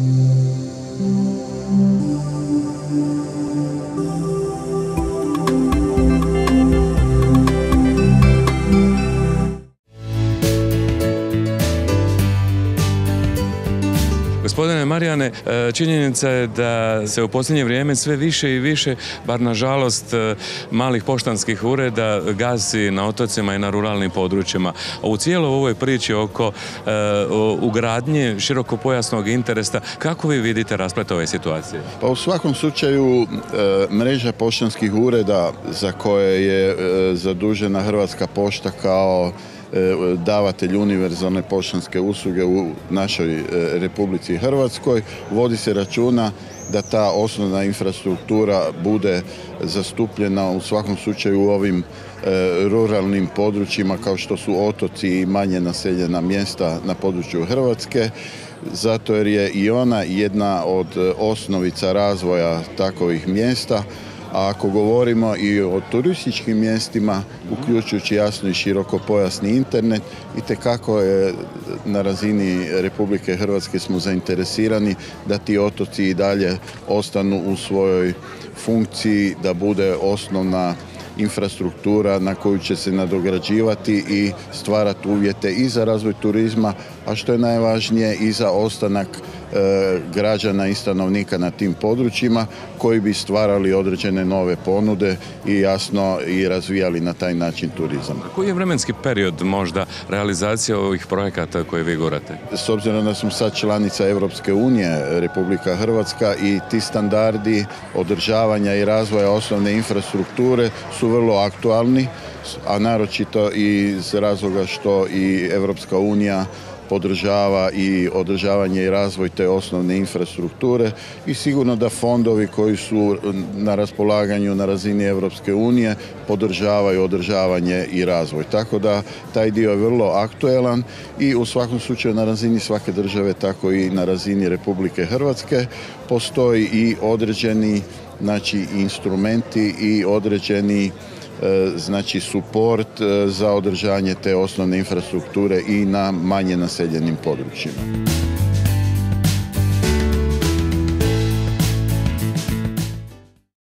Thank you. Gospodine Marijane, e, činjenica je da se u posljednje vrijeme sve više i više, bar nažalost, e, malih poštanskih ureda gasi na otocima i na ruralnim područjima. U cijeloj ovoj priči oko e, ugradnje širokopojasnog interesa, kako vi vidite rasplet ove situacije? Pa u svakom slučaju mreža poštanskih ureda za koje je zadužena Hrvatska pošta kao davatelj univerzalne poštanske usluge u našoj e, Republici Hrvatskoj. Vodi se računa da ta osnovna infrastruktura bude zastupljena u svakom slučaju u ovim e, ruralnim područjima kao što su otoci i manje naseljena mjesta na području Hrvatske zato jer je i ona jedna od osnovica razvoja takovih mjesta a ako govorimo i o turističkim mjestima, uključujući jasno i širokopojasni internet, i tekako je na razini Republike Hrvatske smo zainteresirani da ti otoci i dalje ostanu u svojoj funkciji, da bude osnovna infrastruktura na koju će se nadograđivati i stvarati uvjete i za razvoj turizma, a što je najvažnije i za ostanak e, građana i stanovnika na tim područjima koji bi stvarali određene nove ponude i jasno i razvijali na taj način turizam. Koji je vremenski period možda realizacije ovih projekata koje vi gorate? S obzirom da smo sad članica Europske unije, Republika Hrvatska i ti standardi održavanja i razvoja osnovne infrastrukture su vrlo aktualni, a naročito iz razloga što i Europska unija podržava i održavanje i razvoj te osnovne infrastrukture i sigurno da fondovi koji su na raspolaganju na razini Europske unije podržavaju održavanje i razvoj. Tako da taj dio je vrlo aktuelan i u svakom slučaju na razini svake države tako i na razini Republike Hrvatske postoji i određeni znači instrumenti i određeni E, znači suport e, za održanje te osnovne infrastrukture i na manje naseljenim područjima.